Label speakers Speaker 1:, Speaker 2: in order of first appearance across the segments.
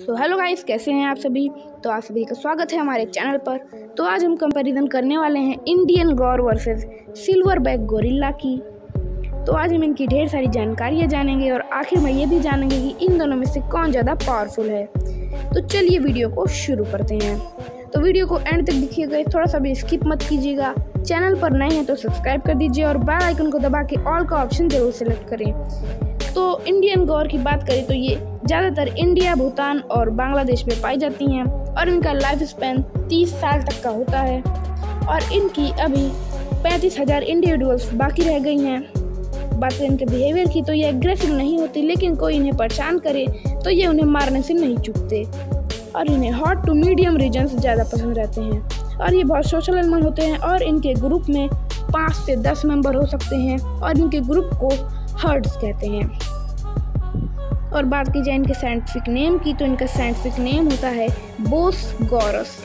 Speaker 1: So hello guys कैसे हैं आप सभी? तो आप सभी का स्वागत है हमारे चैनल पर। तो आज हम कंपैरिजन करने वाले हैं Indian gaur versus silverback gorilla की। तो आज हम इनकी ढेर सारी जानकारियाँ जानेंगे और आखिर में ये भी जानेंगे कि इन दोनों में से कौन ज़्यादा पावरफुल है। तो चलिए वीडियो को शुरू करते हैं। तो वीडियो को एंड तक देखिएगा थोड़ा सा भी स्किप मत कीजिएगा। चैनल पर नए हैं तो सब्सक्राइब कर दीजिए और बेल आइकन को दबा के ऑल का ऑप्शन ज़रूर सेलेक्ट करें। तो इंडियन गौर की बात करें तो ये ज़्यादातर इंडिया, भूटान और बांग्लादेश में पाई जाती हैं और इनका लाइफ स्पैन 30 साल तक का होता है। और इनकी अभी पैंतीस हज़ार इंडिविजुअल्स बाकी रह गई हैं। बात इनके बिहेवियर की तो ये एग्रेसिव नहीं होती, लेकिन कोई इन्हें परेशान करे तो ये उन्हें मारने से नहीं चुकते। और इन्हें हॉट टू मीडियम रीजन्स ज़्यादा पसंद रहते हैं। और ये बहुत सोशल एनिमल होते हैं और इनके ग्रुप में पाँच से दस मेंबर हो सकते हैं और इनके ग्रुप को हर्ड्स कहते हैं। और बात की जाए इनके साइंटिफिक नेम की तो इनका साइंटिफिक नेम होता है बोस गौरस।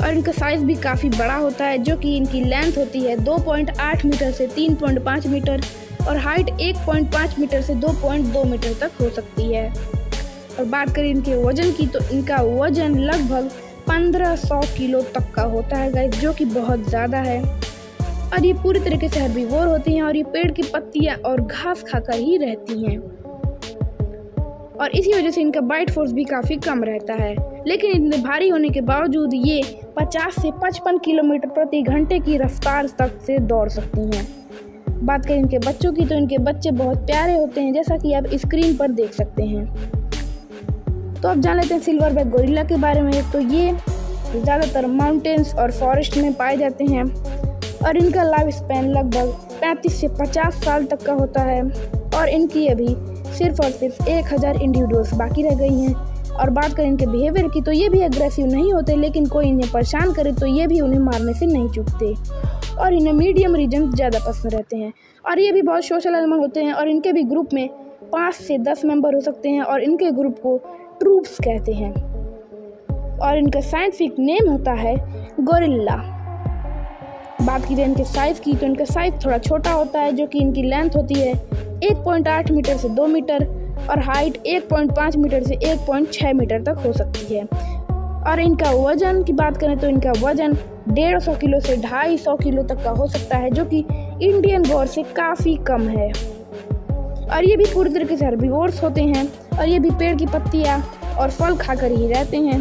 Speaker 1: और इनका साइज़ भी काफ़ी बड़ा होता है, जो कि इनकी लेंथ होती है 2.8 मीटर से 3.5 मीटर और हाइट 1.5 मीटर से 2.2 मीटर तक हो सकती है। और बात करें इनके वज़न की तो इनका वज़न लगभग 1500 किलो तक का होता है गाइस जो कि बहुत ज़्यादा है। और ये पूरी तरीके से हर्बीवोर होती हैं और ये पेड़ की पत्तियाँ और घास खाकर ही रहती हैं। और इसी वजह से इनका बाइट फोर्स भी काफ़ी कम रहता है। लेकिन इतने भारी होने के बावजूद ये 50 से 55 किलोमीटर प्रति घंटे की रफ्तार तक से दौड़ सकती हैं। बात करें इनके बच्चों की तो इनके बच्चे बहुत प्यारे होते हैं, जैसा कि आप स्क्रीन पर देख सकते हैं। तो अब जान लेते हैं सिल्वर बैक गोरिल्ला के बारे में। तो ये ज़्यादातर माउंटेन्स और फॉरेस्ट में पाए जाते हैं। और इनका लाइफ स्पैन लगभग 35 से 50 साल तक का होता है। और इनकी अभी सिर्फ़ और सिर्फ़ एक हज़ार इंडिविजुअल्स बाकी रह गई हैं। और बात करें इनके बिहेवियर की तो ये भी एग्रेसिव नहीं होते, लेकिन कोई इन्हें परेशान करे तो ये भी उन्हें मारने से नहीं चुकते। और इन्हें मीडियम रीजन ज़्यादा पसंद रहते हैं। और ये भी बहुत सोशल एनिमल होते हैं, और इनके भी ग्रुप में पाँच से दस मेंबर हो सकते हैं, और इनके ग्रुप को ट्रूप्स कहते हैं। और इनका साइंटिफिक नेम होता है गोरिल्ला बात की जाए इनके साइज़ की तो इनका साइज़ थोड़ा छोटा होता है, जो कि इनकी लेंथ होती है। 1.8 मीटर से 2 मीटर और हाइट 1.5 मीटर से 1.6 मीटर तक हो सकती है। और इनका वज़न की बात करें तो इनका वज़न डेढ़ सौ किलो से ढाई सौ किलो तक का हो सकता है, जो कि इंडियन गौर से काफ़ी कम है। और ये भी पूरी तरीके से हर्बीवोर्स होते हैं, और ये भी पेड़ की पत्तियाँ और फल खाकर ही रहते हैं।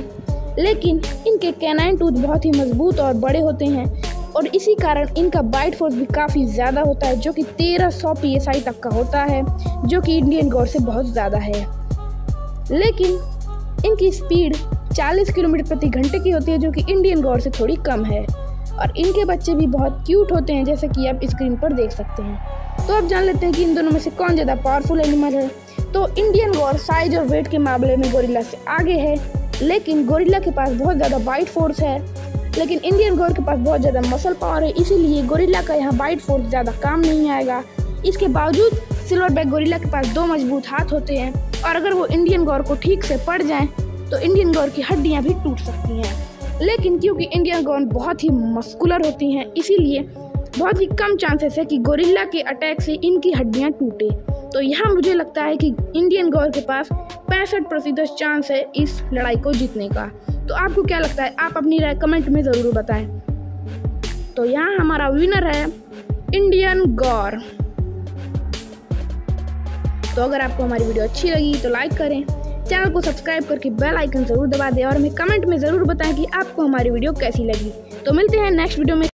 Speaker 1: लेकिन इनके कैनाइन टूथ बहुत ही मज़बूत और बड़े होते हैं और इसी कारण इनका बाइट फोर्स भी काफ़ी ज़्यादा होता है, जो कि 1300 पी तक का होता है, जो कि इंडियन गौर से बहुत ज़्यादा है। लेकिन इनकी स्पीड 40 किलोमीटर प्रति घंटे की होती है, जो कि इंडियन गौर से थोड़ी कम है। और इनके बच्चे भी बहुत क्यूट होते हैं, जैसे कि आप स्क्रीन पर देख सकते हैं। तो आप जान लेते हैं कि इन दोनों में से कौन ज़्यादा पावरफुल एनिमल है। तो इंडियन गौर साइज़ और वेट के मामले में गोरिल्ला से आगे है, लेकिन गोरिल्ला के पास बहुत ज़्यादा बाइट फोर्स है। लेकिन इंडियन गोर के पास बहुत ज़्यादा मसल पावर है, इसीलिए गोरिल्ला का यहाँ बाइट फोर्स ज़्यादा काम नहीं आएगा। इसके बावजूद सिल्वर बैक गोरिल्ला के पास दो मज़बूत हाथ होते हैं और अगर वो इंडियन गौर को ठीक से पड़ जाएँ तो इंडियन गौर की हड्डियाँ भी टूट सकती हैं। लेकिन क्योंकि इंडियन गौर बहुत ही मस्कुलर होती हैं, इसीलिए बहुत ही कम चांसेस है कि गोरिल्ला के अटैक से इनकी हड्डियाँ टूटे। तो यहाँ मुझे लगता है कि इंडियन गौर के पास पैंसठ प्रतिशत चांस है इस लड़ाई को जीतने का। तो आपको क्या लगता है? आप अपनी राय कमेंट में ज़रूर बताएँ। तो यहाँ हमारा विनर है इंडियन गौर तो अगर आपको हमारी वीडियो अच्छी लगी तो लाइक करें। चैनल को सब्सक्राइब करके बेल आइकन ज़रूर दबा दें और हमें कमेंट में ज़रूर बताएँ कि आपको हमारी वीडियो कैसी लगी। तो मिलते हैं नेक्स्ट वीडियो में।